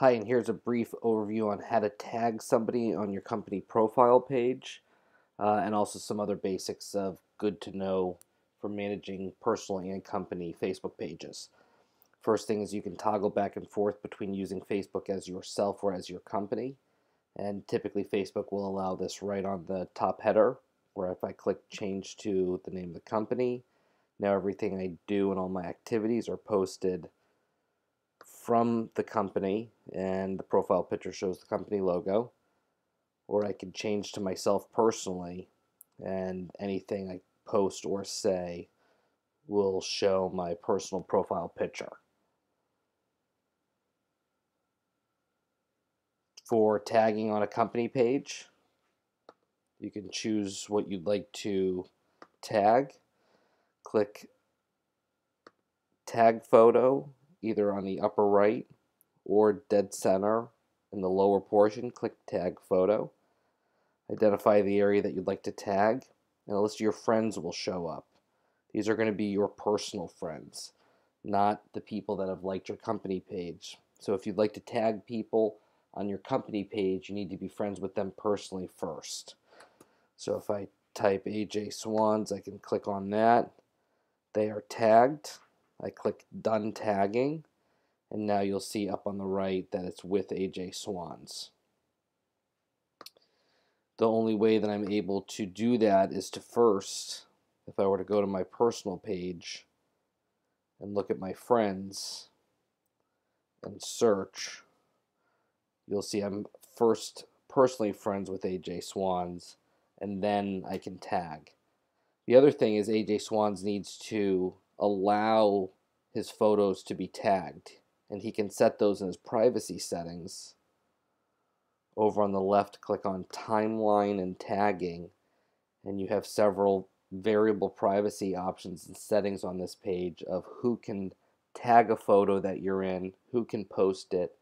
Hi, and here's a brief overview on how to tag somebody on your company profile page uh, and also some other basics of good to know for managing personal and company Facebook pages. First thing is you can toggle back and forth between using Facebook as yourself or as your company. And typically Facebook will allow this right on the top header where if I click change to the name of the company, now everything I do and all my activities are posted from the company and the profile picture shows the company logo or I could change to myself personally and anything I post or say will show my personal profile picture. For tagging on a company page, you can choose what you'd like to tag. Click tag photo either on the upper right or dead center in the lower portion, click tag photo. Identify the area that you'd like to tag and a list of your friends will show up. These are going to be your personal friends, not the people that have liked your company page. So if you'd like to tag people on your company page, you need to be friends with them personally first. So if I type AJ Swans, I can click on that. They are tagged. I click Done Tagging, and now you'll see up on the right that it's with AJ Swans. The only way that I'm able to do that is to first, if I were to go to my personal page and look at my friends and search, you'll see I'm first personally friends with AJ Swans, and then I can tag. The other thing is AJ Swans needs to allow his photos to be tagged and he can set those in his privacy settings. Over on the left click on timeline and tagging and you have several variable privacy options and settings on this page of who can tag a photo that you're in who can post it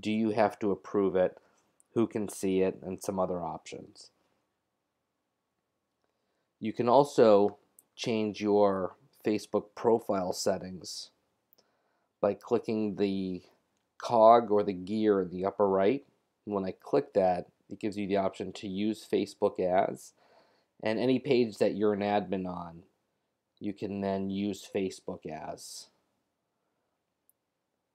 do you have to approve it who can see it and some other options. You can also change your Facebook profile settings by clicking the cog or the gear in the upper right. When I click that, it gives you the option to use Facebook as, and any page that you're an admin on, you can then use Facebook as.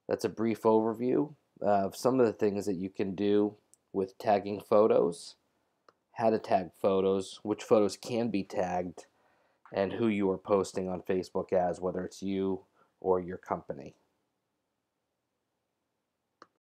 That's a brief overview of some of the things that you can do with tagging photos, how to tag photos, which photos can be tagged, and who you are posting on Facebook as, whether it's you or your company.